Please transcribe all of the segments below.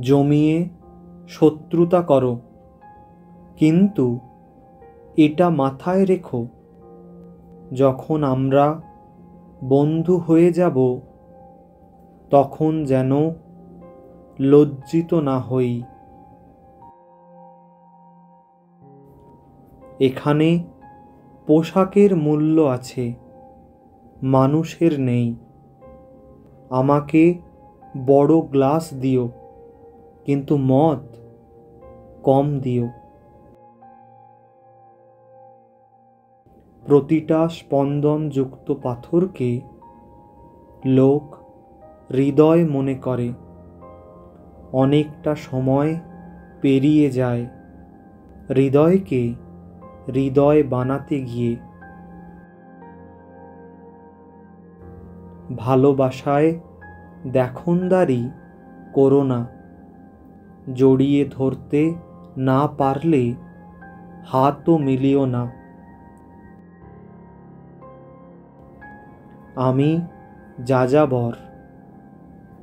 জমিয়ে শত্রুতা করো। কিন্তু এটা মাথায় রেখো, যখন আমরা বন্ধু হয়ে যাব, তখন যেন লজ্জিত না হই। এখানে পোশাকের মূল্য আছে, মানুষের নেই। আমাকে বড় গ্লাস দিও। কিন্তু মদ কম দিও। প্রতিটা স্পন্দনযুক্ত পাথরকে লোক হৃদয় মনে করে। অনেকটা সময় পেরিয়ে যায়। হৃদয়কে হৃদয় বানাতে গিয়ে। ভালোবাসায় দেখনদারি করো না। জড়িয়ে ধরতে না পারলে হাতও মিলিও না। আমি যাযাবর,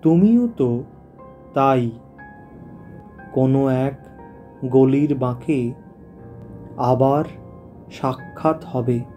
তুমিও তো তাই। কোনো এক গলির বাঁকে আবার সাক্ষাৎ হবে।